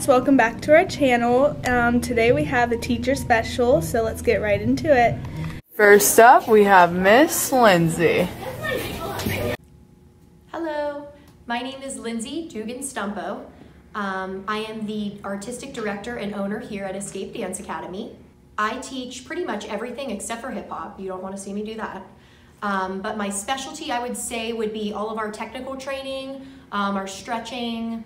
guys, welcome back to our channel. Um, today we have a teacher special, so let's get right into it. First up, we have Miss Lindsay. Hello, my name is Lindsay Dugan Stumpo. Um, I am the artistic director and owner here at Escape Dance Academy. I teach pretty much everything except for hip hop. You don't want to see me do that. Um, but my specialty, I would say, would be all of our technical training, um, our stretching,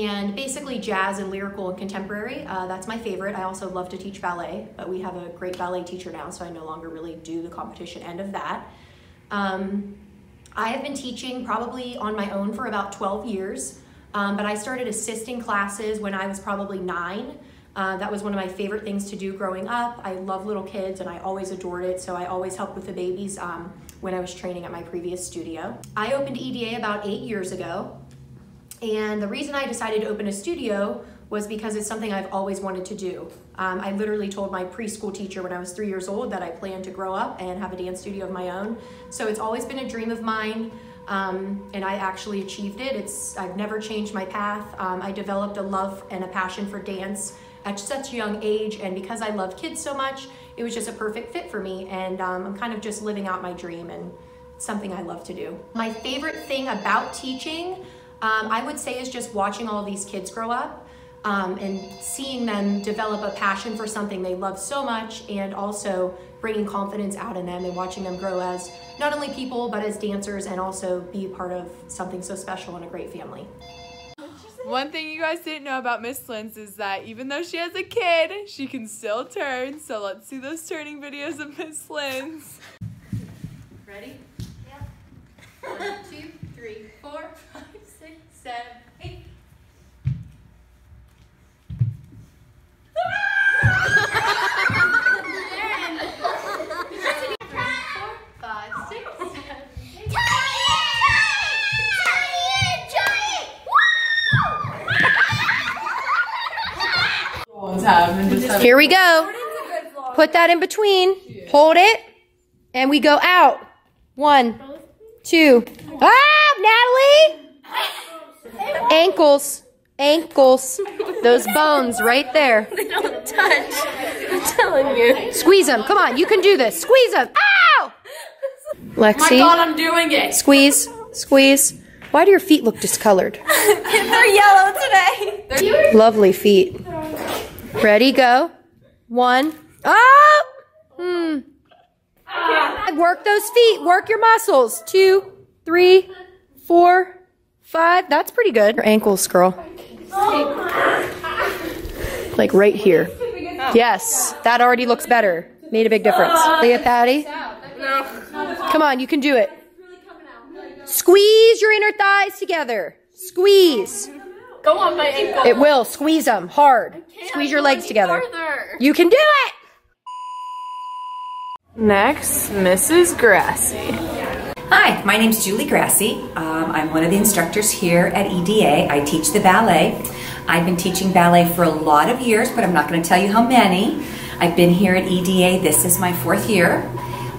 and basically jazz and lyrical and contemporary. Uh, that's my favorite. I also love to teach ballet, but we have a great ballet teacher now, so I no longer really do the competition end of that. Um, I have been teaching probably on my own for about 12 years, um, but I started assisting classes when I was probably nine. Uh, that was one of my favorite things to do growing up. I love little kids and I always adored it, so I always helped with the babies um, when I was training at my previous studio. I opened EDA about eight years ago, and the reason I decided to open a studio was because it's something I've always wanted to do. Um, I literally told my preschool teacher when I was three years old that I planned to grow up and have a dance studio of my own. So it's always been a dream of mine. Um, and I actually achieved it. It's I've never changed my path. Um, I developed a love and a passion for dance at such a young age, and because I love kids so much, it was just a perfect fit for me. And um, I'm kind of just living out my dream and something I love to do. My favorite thing about teaching um, I would say is just watching all these kids grow up um, and seeing them develop a passion for something they love so much and also bringing confidence out in them and watching them grow as not only people but as dancers and also be part of something so special and a great family. One thing you guys didn't know about Miss Linz is that even though she has a kid, she can still turn. So let's see those turning videos of Miss Linz. Ready? Yeah. One, two, three, four, five seven, eight. Here we go. Put that in between. Hold it. And we go out. One, two. Ah, Natalie! Ankles. Ankles. Those bones right there. They don't touch. I'm telling you. Squeeze them. Come on. You can do this. Squeeze them. Ow! Lexi. My God, I'm doing it. Squeeze. Squeeze. Why do your feet look discolored? They're yellow today. Lovely feet. Ready, go. One. Oh! Hmm. Work those feet. Work your muscles. Two, three, four, Five, that's pretty good. Your ankles, girl. Like right here. Oh. Yes, that already looks better. Made a big difference. Leah Patty? Come on, you can do it. Squeeze your inner thighs together. Squeeze. Go on my ankle. It will. Squeeze them hard. Squeeze your legs together. You can do it! Next, Mrs. Grassi. Hi, my name is Julie Grassi. Um, I'm one of the instructors here at EDA. I teach the ballet. I've been teaching ballet for a lot of years, but I'm not going to tell you how many. I've been here at EDA. This is my fourth year.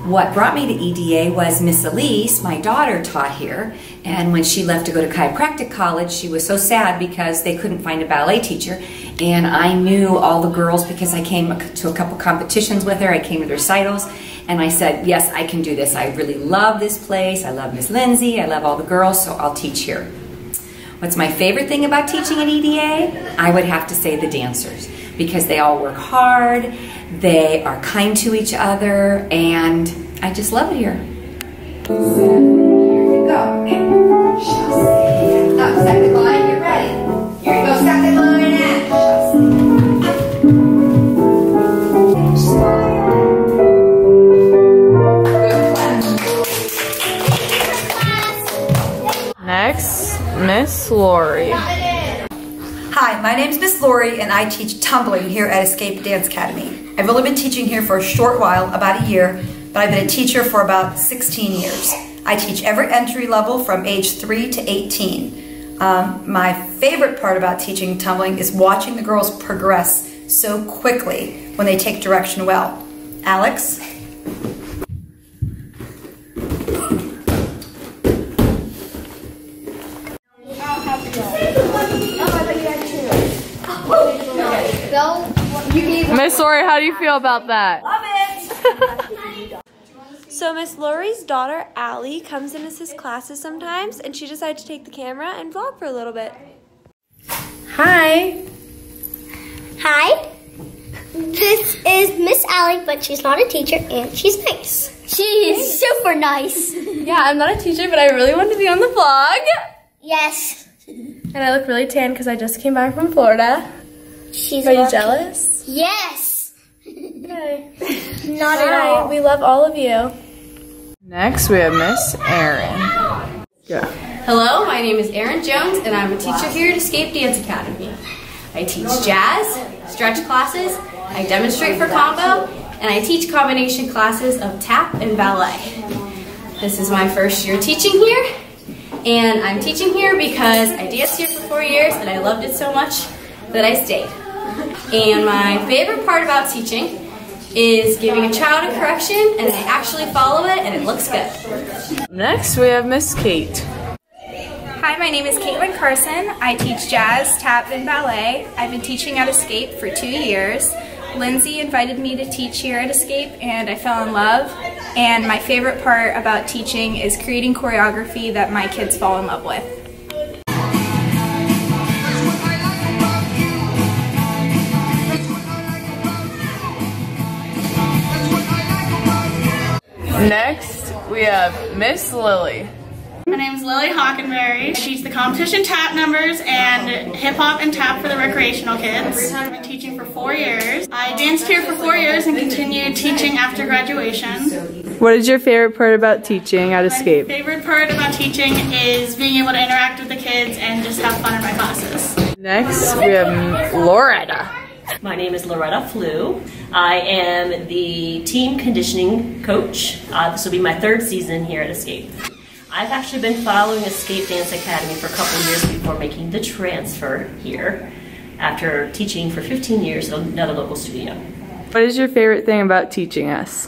What brought me to EDA was Miss Elise, my daughter, taught here. And when she left to go to chiropractic college, she was so sad because they couldn't find a ballet teacher. And I knew all the girls because I came to a couple competitions with her. I came to recitals. And I said, yes, I can do this. I really love this place. I love Miss Lindsay. I love all the girls, so I'll teach here. What's my favorite thing about teaching at EDA? I would have to say the dancers because they all work hard, they are kind to each other, and I just love it here. Here you go. Now, second line, Lori. Hi, my name is Miss Lori and I teach tumbling here at Escape Dance Academy. I've only been teaching here for a short while, about a year, but I've been a teacher for about 16 years. I teach every entry level from age 3 to 18. Um, my favorite part about teaching tumbling is watching the girls progress so quickly when they take direction well. Alex? go. You gave Miss Lori, how do you feel about that? Love it! so Miss Lori's daughter Allie comes in assist classes sometimes, and she decided to take the camera and vlog for a little bit. Hi. Hi. This is Miss Allie, but she's not a teacher and she's nice. She is super nice. Yeah, I'm not a teacher, but I really want to be on the vlog. Yes. And I look really tan because I just came back from Florida. She's Are you jealous? Yes. Okay. Not at Hi, all. we love all of you. Next, we have Miss Erin. Yeah. Hello, my name is Erin Jones, and I'm a teacher here at Escape Dance Academy. I teach jazz, stretch classes, I demonstrate for combo, and I teach combination classes of tap and ballet. This is my first year teaching here, and I'm teaching here because I danced here for four years and I loved it so much that I stayed. And my favorite part about teaching is giving a child a correction and they actually follow it and it looks good. Next, we have Miss Kate. Hi, my name is Caitlin Carson. I teach jazz, tap, and ballet. I've been teaching at Escape for two years. Lindsay invited me to teach here at Escape, and I fell in love. And my favorite part about teaching is creating choreography that my kids fall in love with. Next, we have Miss Lily. My name is Lily Hockenberry. I teach the competition tap numbers and hip hop and tap for the recreational kids. I've been teaching for four years. I danced here for four years and continued teaching after graduation. What is your favorite part about teaching at Escape? My favorite part about teaching is being able to interact with the kids and just have fun in my classes. Next, we have Loretta. My name is Loretta Flew. I am the team conditioning coach. Uh, this will be my third season here at Escape. I've actually been following Escape Dance Academy for a couple of years before making the transfer here after teaching for 15 years at another local studio. What is your favorite thing about teaching us?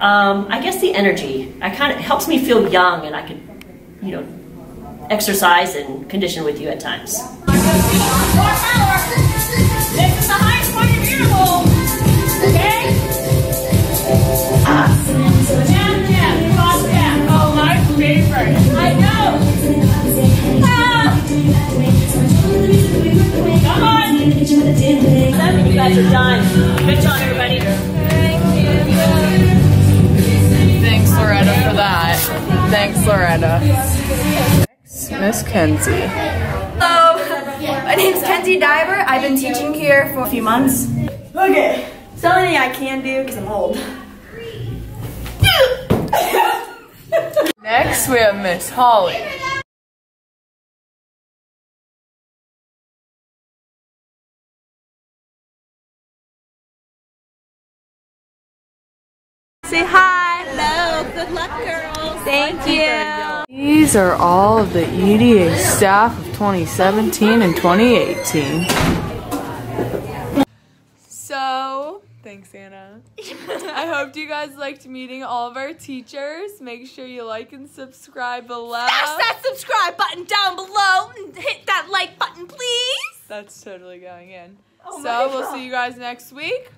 Um, I guess the energy. I kind of helps me feel young, and I could, you know, exercise and condition with you at times. This is the highest point of your interval. Okay? Thanks, Next, Miss Kenzie. Hello, my name's Kenzie Diver. I've been teaching here for a few months. Okay, something I can do because I'm old. Next, we have Miss Holly. Say hi. Good luck, girls. Thank you. These are all of the EDA staff of 2017 and 2018. So, thanks, Anna. I hope you guys liked meeting all of our teachers. Make sure you like and subscribe below. Smash that subscribe button down below and hit that like button, please. That's totally going in. Oh so, we'll see you guys next week.